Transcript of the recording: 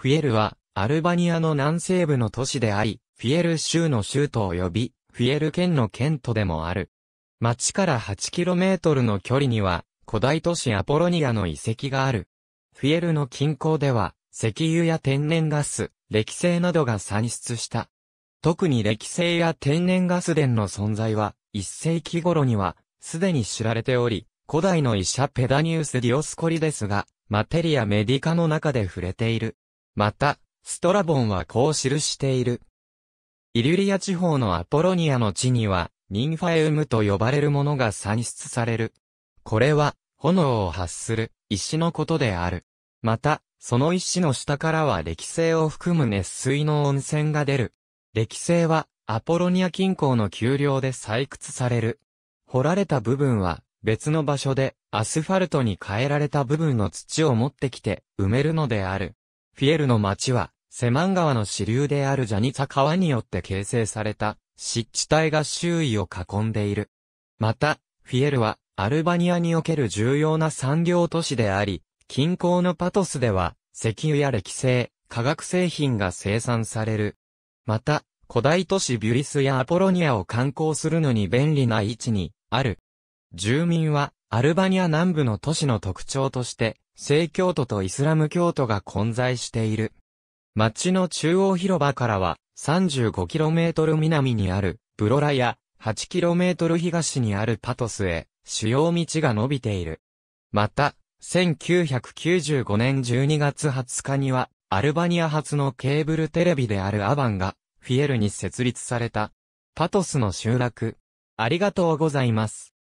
フィエルは、アルバニアの南西部の都市であり、フィエル州の州都及び、フィエル県の県都でもある。町から 8km の距離には、古代都市アポロニアの遺跡がある。フィエルの近郊では、石油や天然ガス、歴星などが産出した。特に歴星や天然ガス田の存在は、1世紀頃には、すでに知られており、古代の医者ペダニウス・ディオスコリですが、マテリア・メディカの中で触れている。また、ストラボンはこう記している。イリュリア地方のアポロニアの地には、ニンファエウムと呼ばれるものが産出される。これは、炎を発する石のことである。また、その石の下からは歴星を含む熱水の温泉が出る。歴星は、アポロニア近郊の丘陵で採掘される。掘られた部分は、別の場所で、アスファルトに変えられた部分の土を持ってきて、埋めるのである。フィエルの町は、セマン川の支流であるジャニツァ川によって形成された湿地帯が周囲を囲んでいる。また、フィエルはアルバニアにおける重要な産業都市であり、近郊のパトスでは石油や歴製、化学製品が生産される。また、古代都市ビュリスやアポロニアを観光するのに便利な位置にある。住民はアルバニア南部の都市の特徴として、正教徒とイスラム教徒が混在している。町の中央広場からは 35km 南にあるブロラや 8km 東にあるパトスへ主要道が伸びている。また、1995年12月20日にはアルバニア発のケーブルテレビであるアバンがフィエルに設立されたパトスの集落。ありがとうございます。